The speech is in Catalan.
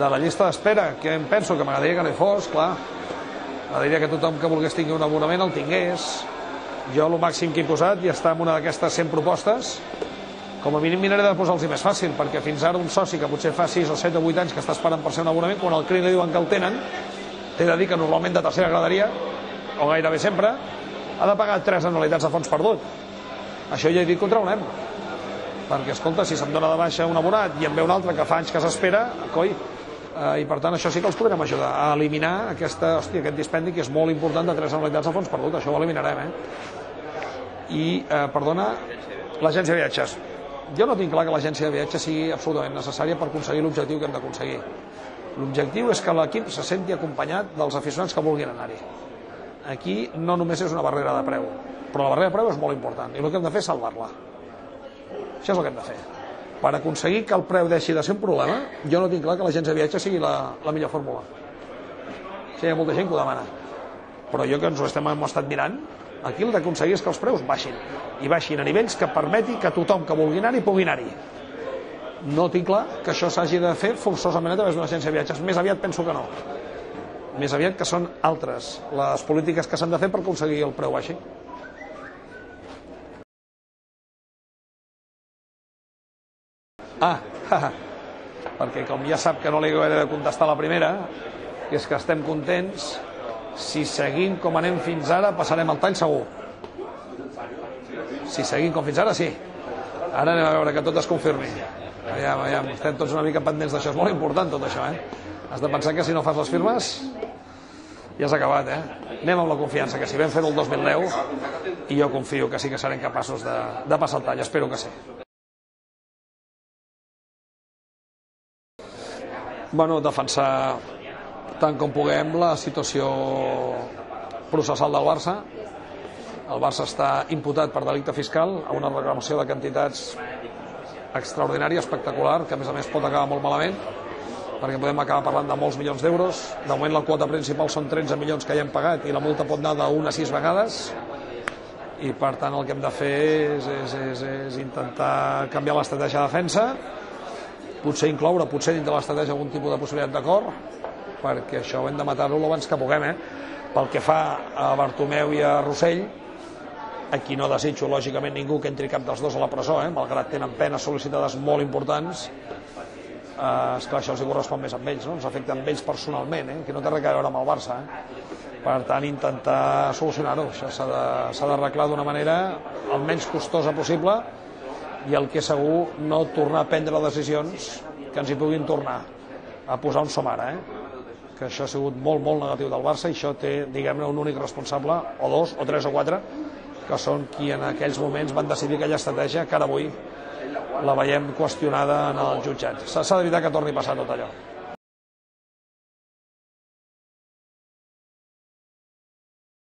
de la llista d'espera, que em penso que m'agradaria que no hi fos, clar, m'agradaria que tothom que volgués tingui un abonament el tingués. Jo el màxim que he posat i està en una d'aquestes 100 propostes, com a mínim miraré de posar-los més fàcil, perquè fins ara un soci que potser fa 6 o 7 o 8 anys que està esperant per ser un abonament, quan el CRI li diuen que el tenen, t'he de dir que normalment de tercera graderia, o gairebé sempre, ha de pagar 3 anualitats de fons perdut. Això ja he dit que ho traurem. Perquè, escolta, si se'm dona de baixa un abonat i en ve un altre que fa anys que s'espera, coi, eh, i per tant això sí que els podrem ajudar a eliminar aquesta, hòstia, aquest dispendi que és molt important de 3 anualitats de fons perdut, això ho eliminarem, eh? I, eh, perdona, l'agència de viatges jo no tinc clar que l'agència de viatge sigui absolutament necessària per aconseguir l'objectiu que hem d'aconseguir. L'objectiu és que l'equip se senti acompanyat dels aficionats que vulguin anar-hi. Aquí no només és una barrera de preu, però la barrera de preu és molt important i el que hem de fer és salvar-la. Això és el que hem de fer. Per aconseguir que el preu deixi de ser un problema, jo no tinc clar que l'agència de viatge sigui la, la millor fórmula. Sí, hi ha molta gent que ho demana. Però jo que ens ho estem, hem estat mirant, Aquí el d'aconseguir és que els preus baixin, i baixin a nivells que permeti que tothom que vulgui anar-hi pugui anar-hi. No tinc clar que això s'hagi de fer forçosament a través d'una agència de viatges. Més aviat penso que no. Més aviat que són altres les polítiques que s'han de fer per aconseguir el preu baixi. Ah, perquè com ja sap que no li hauré de contestar la primera, que és que estem contents si seguim com anem fins ara, passarem el tall segur. Si seguim com fins ara, sí. Ara anem a veure que tot es confirmi. Aviam, aviam, estem tots una mica pendents d'això. És molt important tot això, eh? Has de pensar que si no fas les firmes ja s'ha acabat, eh? Anem amb la confiança, que si vam fer el 2010 i jo confio que sí que serem capaços de, de passar el tall, espero que sí. Bueno, defensar tant com puguem la situació processal del Barça. El Barça està imputat per delicte fiscal a una reclamació de quantitats extraordinària, espectacular, que a més a més pot acabar molt malament, perquè podem acabar parlant de molts milions d'euros. De moment la quota principal són 13 milions que ja hem pagat i la multa pot anar d'una a sis vegades i per tant el que hem de fer és, és, és, és intentar canviar l'estratègia de defensa, potser incloure, potser dintre l'estratègia algun tipus de possibilitat d'acord, perquè això hem de matar-lo abans que puguem, eh? Pel que fa a Bartomeu i a Rossell, aquí no desitjo, lògicament, ningú que entri cap dels dos a la presó, eh? malgrat tenen penes sol·licitades molt importants, eh, esclar, això els correspon més amb ells, no? ens afecta amb ells personalment, eh? que no té res a veure amb el Barça. Eh? Per tant, intentar solucionar-ho, això s'ha d'arreglar d'una manera el menys costosa possible i el que segur, no tornar a prendre decisions que ens hi puguin tornar a posar on som ara. Eh? que això ha sigut molt, molt negatiu del Barça i això té, diguem-ne, un únic responsable, o dos, o tres, o quatre, que són qui en aquells moments van decidir aquella estratègia que ara avui la veiem qüestionada en el jutjat. S'ha d'evitar que torni a passar tot allò.